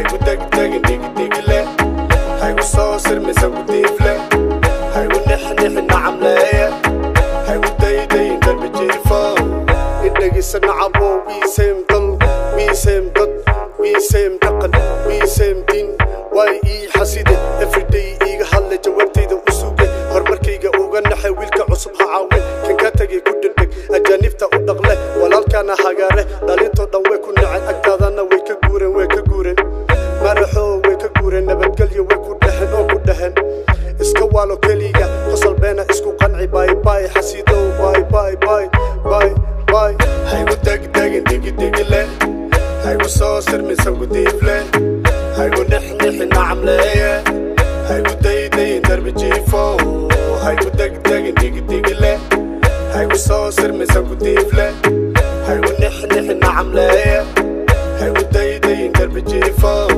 degdegin digidegile haygu soo sirmisa gudiifle haygu nixnixi nacamleeye haygu daydayin darbi jiifo haygu degdegin digidegile haygu soo sirmisa gudiifle haygu nixnixi nacamleeye haygu daydayin darbi jiifo indhegisa nacabo wiiseem dal wiiseem dad wiiseem dhaqan wiiseem diin way ii xaside everyday iiga hadle jawaabtayda u suge horumarkayga uga naxay wiilka cusub ha caawin kan ka tegay ku تر من سوق ديفلي هاي قو نحن نحن عملية هاي قو داي داي نر بجيفو هاي قو داق داق ديق ديق لا هاي قو صو سر من سوق ديفلي هاي قو نحن نحن عملية هاي قو داي داي نر بجيفو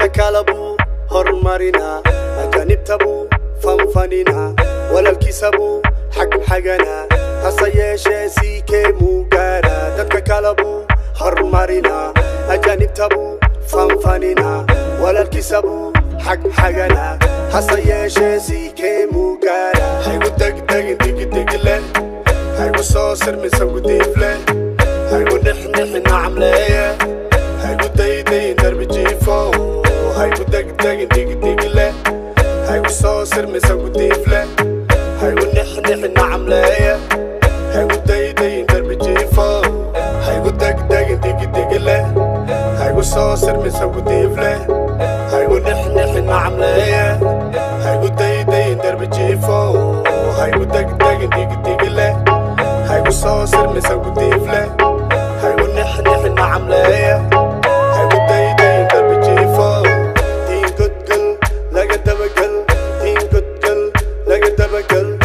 تكالبو هر مارينا. أجانب تبو فم فانينا. ولا الكيسابو حق حقنا. هصيش سي كي مو قارا تبكى كالبو هر مارينا. كانت تبو فان فانينا ولا الكسبو حق حقنا حصا يا شاسي كيمو كالا حيقو دق دق دق دق لين حيقو صوصر من سوق ديف لين حيقو نح نح نعمل إيه. حيقو داي داي درب جيفو حيقو دق دق دق دق لين حيقو صوصر من سوق ديف دقدق دق دق له هايقو صاصر مسوي ديفله هايقو نح نح ما عمليه هايقو دي دي درب جيفو هايقو دقدق دق دق له هايقو صاصر مسوي ديفله هايقو نح نح ما عمليه هايقو دي دي درب جيفو دين قد قل لقد دبقل دين قد قل لقد دبقل